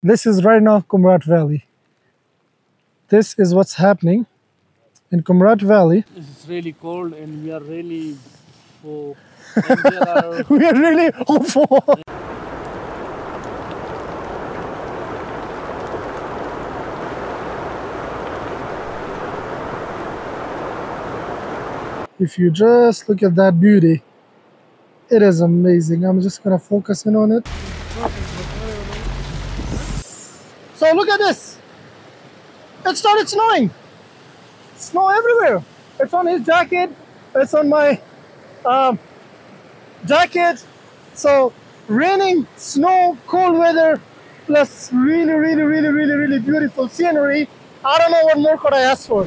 This is right now Kumrat Valley. This is what's happening in Kumrat Valley. It's really cold and we are really full. Are We are really hopeful. If you just look at that beauty, it is amazing. I'm just gonna focus in on it. So look at this. It started snowing. Snow everywhere. It's on his jacket. It's on my um, jacket. So raining, snow, cold weather, plus really, really, really, really, really beautiful scenery. I don't know what more could I ask for.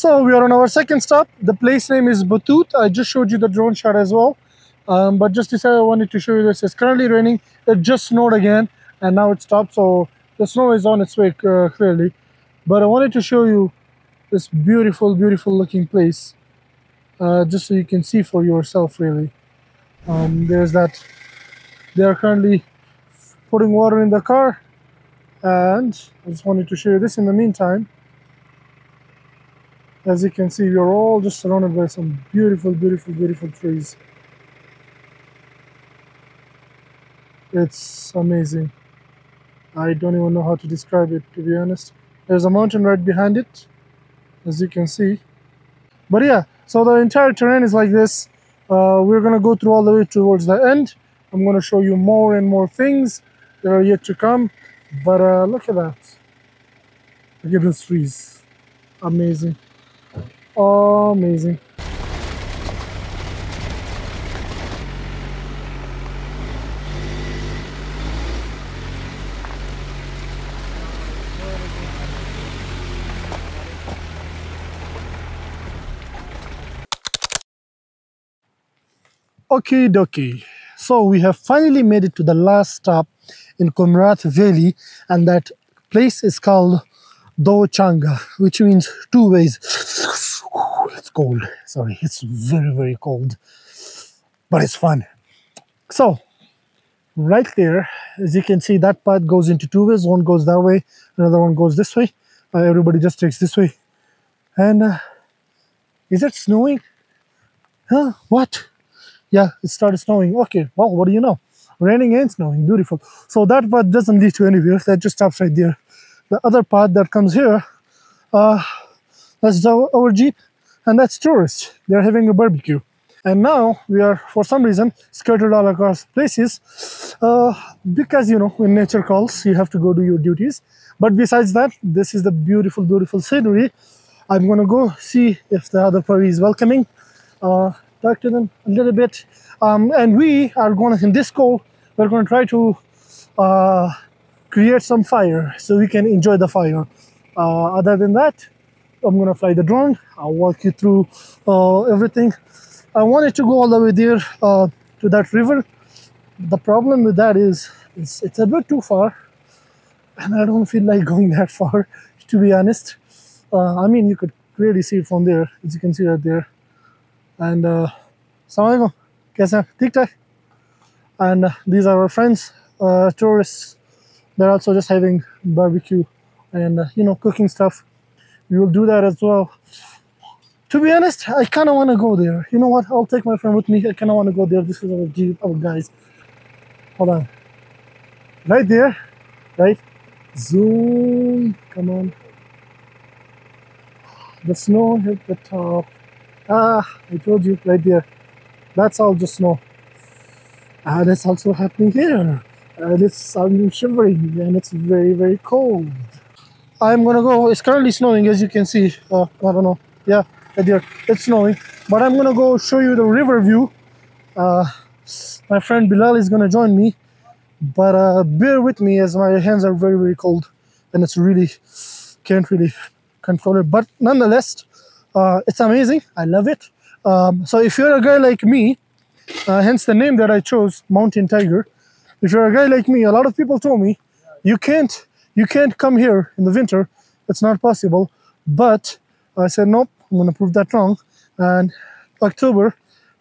So we are on our second stop. The place name is Batut. I just showed you the drone shot as well. Um, but just to say, I wanted to show you this. It's currently raining. It just snowed again, and now it stopped. So the snow is on its way uh, clearly. But I wanted to show you this beautiful, beautiful looking place, uh, just so you can see for yourself. Really, um, there's that. They are currently putting water in the car, and I just wanted to show you this in the meantime. As you can see, we are all just surrounded by some beautiful, beautiful, beautiful trees. It's amazing. I don't even know how to describe it, to be honest. There's a mountain right behind it, as you can see. But yeah, so the entire terrain is like this. Uh, we're gonna go through all the way towards the end. I'm gonna show you more and more things that are yet to come. But uh, look at that. Look at those trees. Amazing. Amazing. Okay, dokie. So we have finally made it to the last stop in Kumrat Valley, and that place is called Do Changa, which means two ways. It's cold. Sorry, it's very, very cold, but it's fun. So, right there, as you can see, that path goes into two ways. One goes that way, another one goes this way. Uh, everybody just takes this way. And uh, is it snowing? Huh? What? Yeah, it started snowing. Okay, well, what do you know? Raining and snowing, beautiful. So that path doesn't lead to anywhere. That just stops right there. The other path that comes here, uh, that's our, our jeep, and that's tourists. They're having a barbecue. And now we are, for some reason, scattered all across places uh, because, you know, when nature calls, you have to go do your duties. But besides that, this is the beautiful, beautiful scenery. I'm gonna go see if the other party is welcoming, uh, talk to them a little bit. Um, and we are gonna, in this call, we're gonna try to uh, create some fire so we can enjoy the fire. Uh, other than that, I'm gonna fly the drone. I'll walk you through uh, everything. I wanted to go all the way there uh, to that river. The problem with that is it's, it's a bit too far and I don't feel like going that far to be honest. Uh, I mean, you could clearly see it from there, as you can see right there. And uh, Assalamualaikum, Kaisa, And uh, these are our friends, uh, tourists. They're also just having barbecue and, uh, you know, cooking stuff. We will do that as well. To be honest, I kind of want to go there. You know what? I'll take my friend with me. I kind of want to go there. This is our jeep, our guys. Hold on. Right there, right? Zoom. Come on. The snow hit the top. Ah, I told you right there. That's all just snow. ah that's also happening here. And it's I'm shivering and it's very, very cold. I'm gonna go. It's currently snowing, as you can see. Uh, I don't know. Yeah, there. It's snowing. But I'm gonna go show you the river view. Uh, my friend Bilal is gonna join me. But uh, bear with me as my hands are very, very cold, and it's really can't really control it. But nonetheless, uh, it's amazing. I love it. Um, so if you're a guy like me, uh, hence the name that I chose, Mountain Tiger, if you're a guy like me, a lot of people told me you can't you can't come here in the winter. It's not possible. But I said nope. I'm gonna prove that wrong. And October,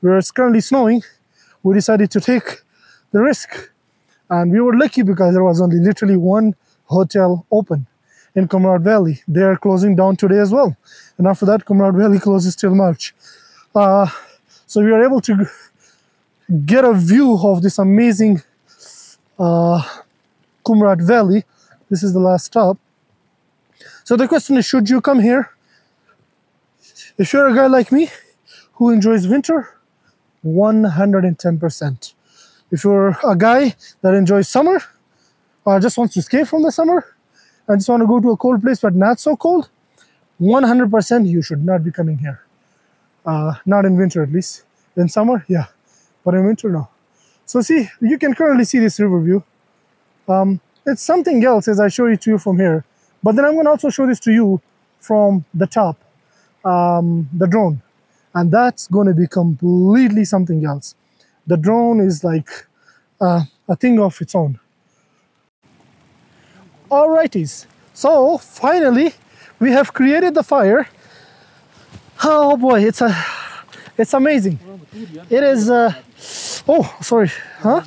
where it's currently snowing, we decided to take the risk. And we were lucky because there was only literally one hotel open in Kumrat Valley. They are closing down today as well. And after that, Kumrat Valley closes till March. Uh, so we were able to get a view of this amazing uh, Kumrat Valley. This is the last stop. So the question is, should you come here? If you're a guy like me who enjoys winter, 110%. If you're a guy that enjoys summer or just wants to escape from the summer and just want to go to a cold place but not so cold, 100% you should not be coming here. Uh, not in winter at least. In summer, yeah, but in winter, no. So see, you can currently see this river view. Um, it's something else as I show it to you from here. But then I'm going to also show this to you from the top, um, the drone. And that's going to be completely something else. The drone is like uh, a thing of its own. Alrighties, so finally we have created the fire. Oh boy, it's a, it's amazing. It is. Uh, oh, sorry, huh?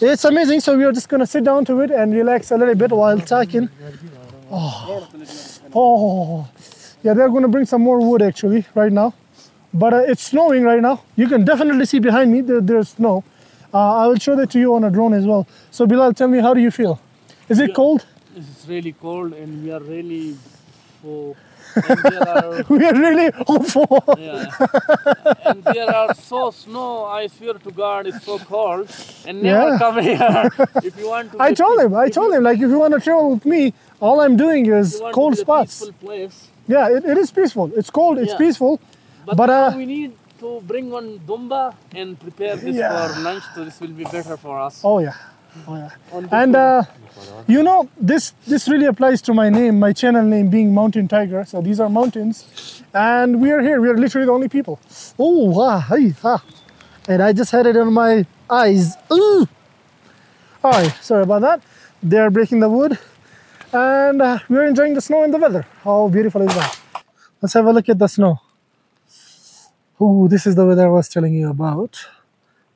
It's amazing. So we are just gonna sit down to it and relax a little bit while talking. Oh, oh, yeah. They're gonna bring some more wood actually right now, but uh, it's snowing right now. You can definitely see behind me there, there's snow. Uh, I will show that to you on a drone as well. So Bilal, tell me, how do you feel? Is it Yeah. cold? It's really cold and we are really full. And We are really hopeful. yeah. and there are so snow. I swear to God, it's so cold. And never Yeah. come here. if you want to. I told him, I told him, like, if you want to travel with me, all I'm doing is you want to cold spots. peaceful place. Yeah, it, it is peaceful. It's cold, it's Yeah. peaceful. But, But, uh, we need to bring one dumba and prepare this Yeah. for lunch. So this will be better for us. Oh, yeah. Yeah. And, uh, you know, this, this really applies to my name, my channel name being Mountain Tiger. So these are mountains. And we are here. We are literally the only people. Oh, wow. Hey, ha. And I just had it on my eyes. Ooh. All right, sorry about that. They are breaking the wood. And uh, we're enjoying the snow and the weather. How beautiful is that? Let's have a look at the snow. Oh, this is the weather I was telling you about.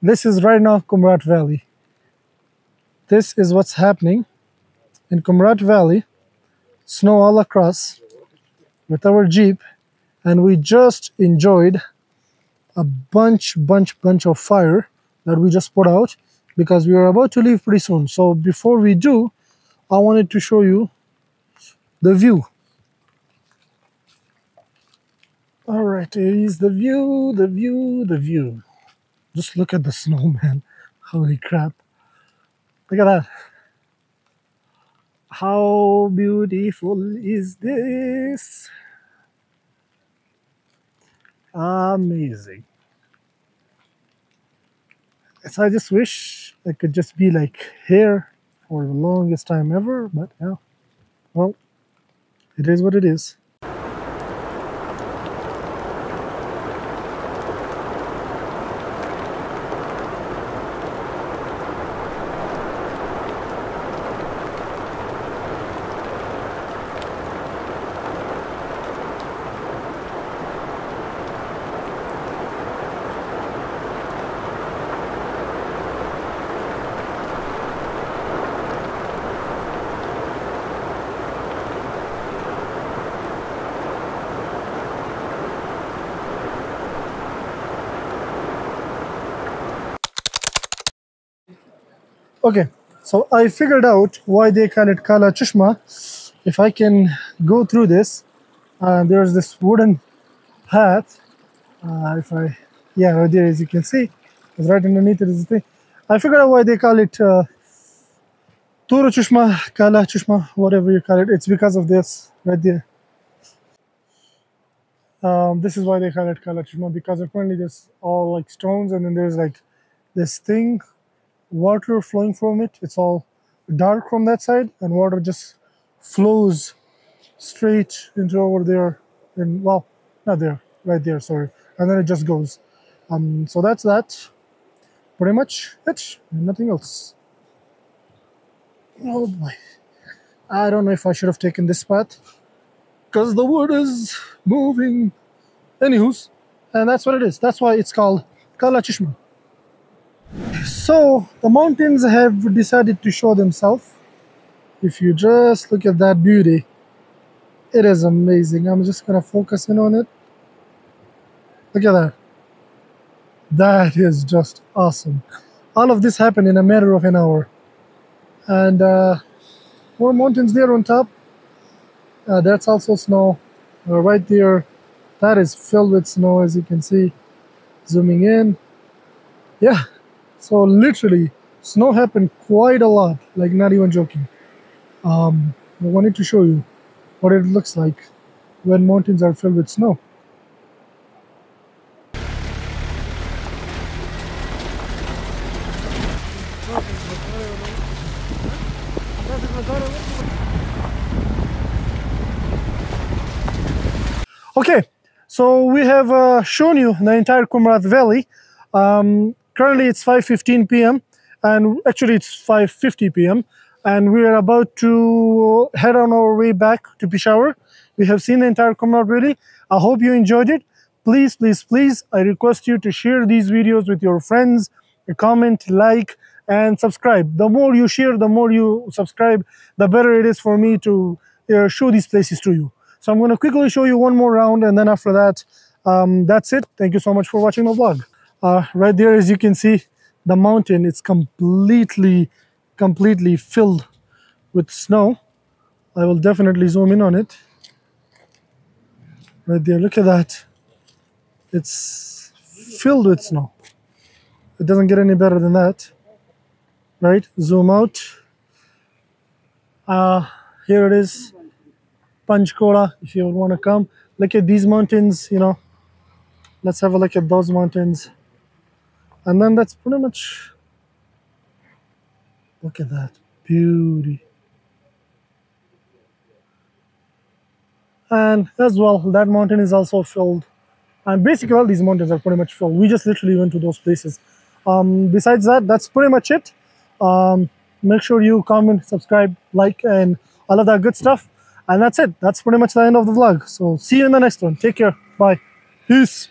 This is right now Kumrat Valley. This is what's happening in Kumrat Valley. Snow all across with our Jeep. And we just enjoyed a bunch, bunch, bunch of fire that we just put out because we are about to leave pretty soon. So before we do, I wanted to show you the view. All right, here is the view, the view, the view. Just look at the snow, man. Holy crap. Look at that. How beautiful is this? Amazing. So I just wish I could just be like here for the longest time ever, but yeah. Well, it is what it is. Okay, so I figured out why they call it Kala Chishma. If I can go through this, uh, there's this wooden path. Uh, if I, yeah, right there, as you can see, it's right underneath it is the thing. I figured out why they call it uh, Turu Chishma, Kala Chishma, whatever you call it. It's because of this right there. Um, this is why they call it Kala Chishma because apparently there's all like stones and then there's like this thing water flowing from it. It's all dark from that side, and water just flows straight into over there. And well, not there, right there. Sorry, and then it just goes. Um, so that's that. pretty much it. Nothing else. Oh boy. I don't know if I should have taken this path because the wood is moving. Anywho's, and that's what it is. That's why it's called Kala Chishma. So the mountains have decided to show themselves. If you just look at that beauty, it is amazing. I'm just gonna focus in on it. Look at that. That is just awesome. All of this happened in a matter of an hour. And uh, more mountains there on top. Uh, that's also snow. Uh, right there, that is filled with snow as you can see. Zooming in. Yeah, so literally, snow happened quite a lot, like not even joking. Um, I wanted to show you what it looks like when mountains are filled with snow. Okay, so we have uh, shown you the entire Kumrat Valley. Um, currently it's 5.15 p.m. and actually it's 5.50 p.m. and we are about to head on our way back to Peshawar. We have seen the entire Kumrat Valley. I hope you enjoyed it. Please, please, please, I request you to share these videos with your friends, comment, like, and subscribe. The more you share, the more you subscribe, the better it is for me to uh, show these places to you. So I'm going to quickly show you one more round and then after that, um, that's it. Thank you so much for watching the vlog. Uh, right there, as you can see, the mountain, it's completely, completely filled with snow. I will definitely zoom in on it. Right there, look at that. It's filled with snow. It doesn't get any better than that. Right, zoom out. Uh, here it is Panchkola, if you want to come. Look at these mountains, you know. Let's have a look at those mountains. And then that's pretty much, look at that beauty. And as well, that mountain is also filled. And basically all these mountains are pretty much filled. We just literally went to those places. Um, besides that, that's pretty much it. Um, make sure you comment, subscribe, like, and all of that good stuff. And that's it. That's pretty much the end of the vlog. So see you in the next one. Take care. Bye. Peace.